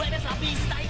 mueves la pista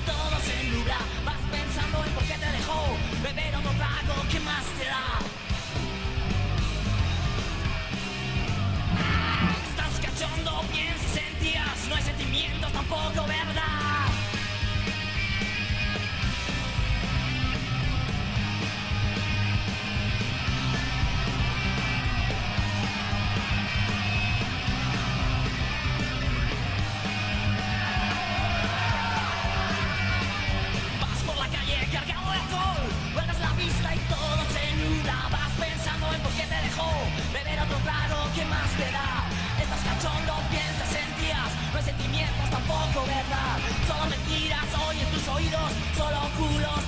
y todo se nuda Vas pensando en por qué te dejó Beber otro claro, ¿qué más te da? Estás cachondo, piensas en días No hay sentimientos, tampoco verdad Solo mentiras, oyen tus oídos Solo culos,